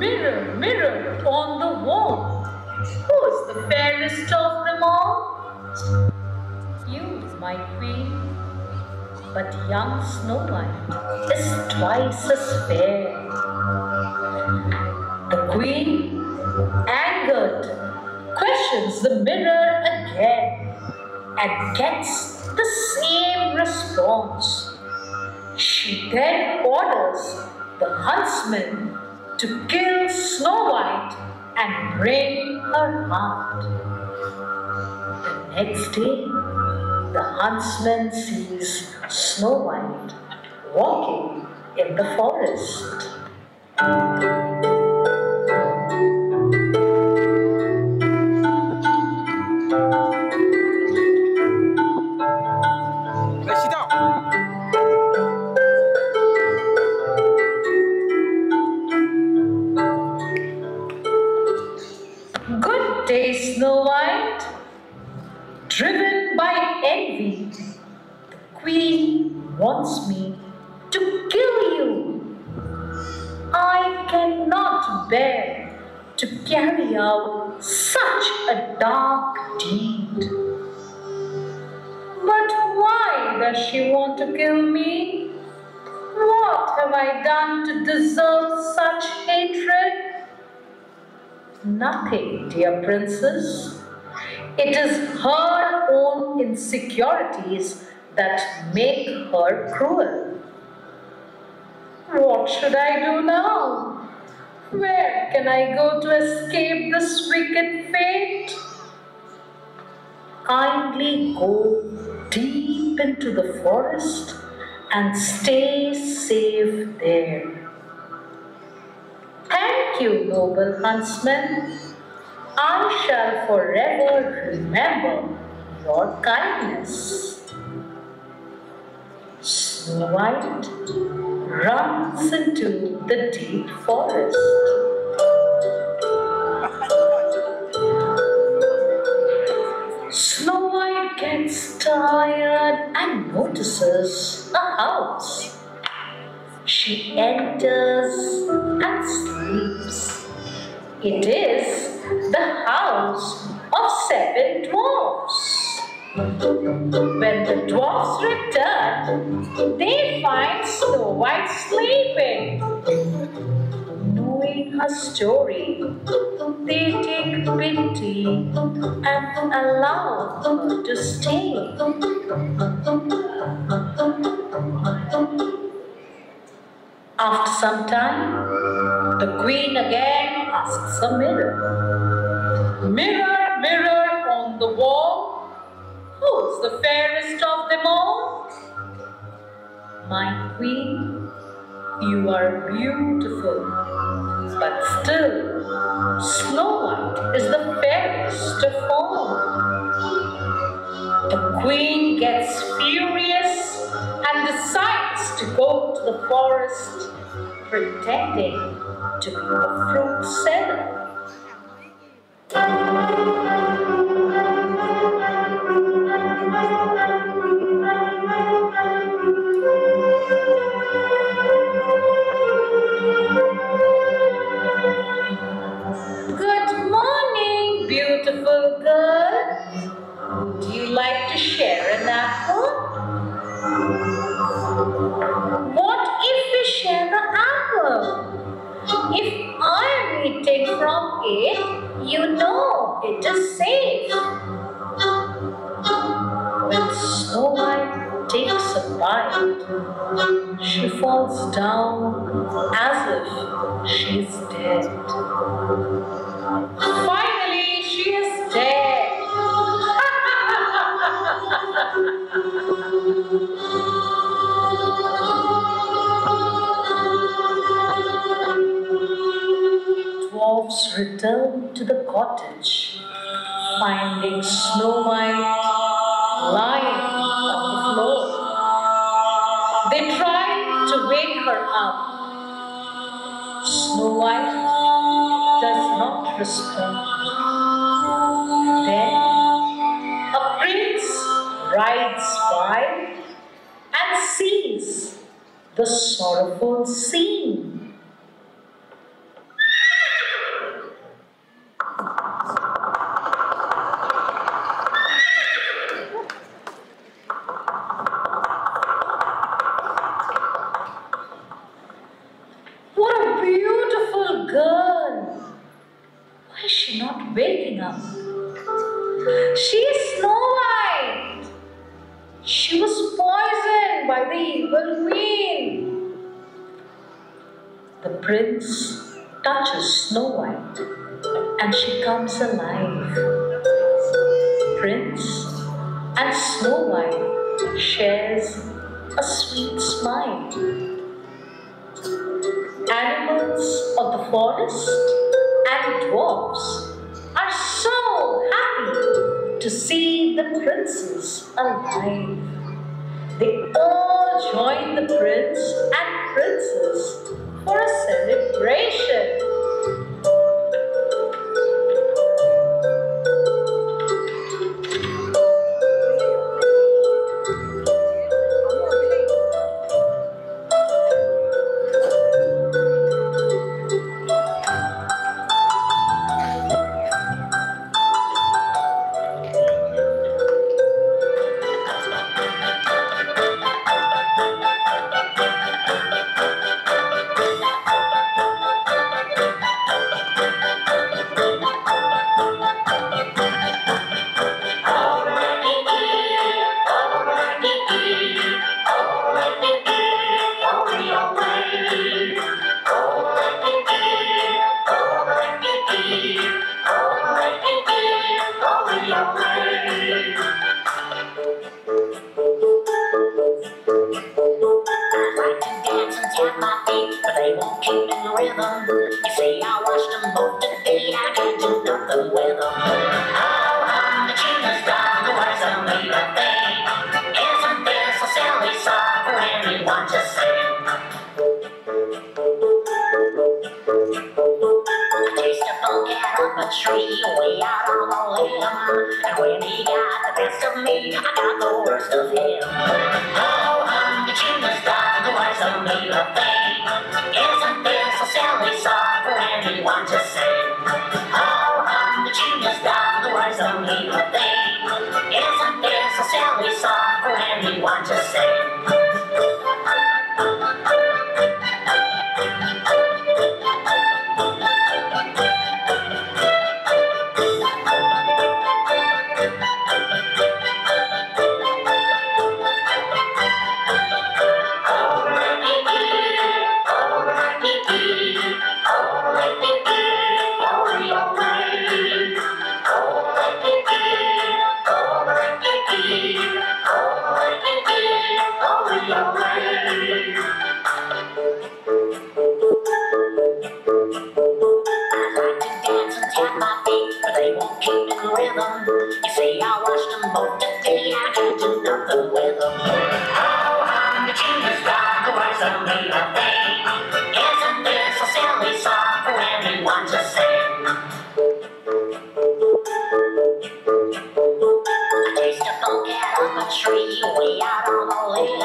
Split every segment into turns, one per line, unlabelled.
Mirror, mirror on the wall, who's the fairest of them all? You, my queen, but young Snow White is twice as fair. The queen, angered, questions the mirror again and gets the same response. She then orders the huntsman to kill Snow White and bring her heart. The next day, the huntsman sees Snow White walking in the forest. Good day, Snow White. Driven by envy, the queen wants me to kill you. I cannot bear to carry out such a dark deed. But why does she want to kill me? What have I done to deserve such hatred? Nothing, dear princess. It is her own insecurities that make her cruel. What should I do now? Where can I go to escape this wicked fate? Kindly go deep into the forest and stay safe there. You, noble huntsman. I shall forever remember your kindness. Snow White runs into the deep forest. Snow White gets tired and notices a house. She enters and sleeps. It is the house of seven dwarfs. When the dwarfs return, they find Snow White sleeping. Knowing her story, they take pity and allow her to stay. After some time, the queen again asks a mirror. Mirror, mirror on the wall, who's the fairest of them all? My queen, you are beautiful, but still, Snow White is the fairest of all. The queen gets furious and decides to go to the forest pretending to be a fruit seller. Know it is safe. When Snow White takes a bite, she falls down as if she's dead. Dwarfs return to the cottage, finding Snow White lying on the floor. They try to wake her up. Snow White does not respond. Then a prince rides by and sees the sorrowful scene. poisoned by the evil queen. The prince touches Snow White and she comes alive. Prince and Snow White shares a sweet smile. Animals of the forest and dwarfs are so happy to see the princess alive. They all joined the prince and princess.
Amen. I got the worst of him. Oh, I'm the gymnast, I'm the wise of me of fame. Isn't this a silly song for anyone to sing? Oh, I'm the gymnast, I'm the wise of me of fame. Isn't this a silly song for anyone to sing? with my feet, but they won't keep in rhythm. You see, I washed them both today, I do to nothing with them. Oh, I'm the genius guy, the words that mean a. Isn't this a silly song for anyone to sing? I a up a tree, way out on a limb.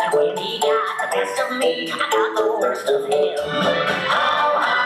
And when he got the best of me, I got the worst of him. Oh,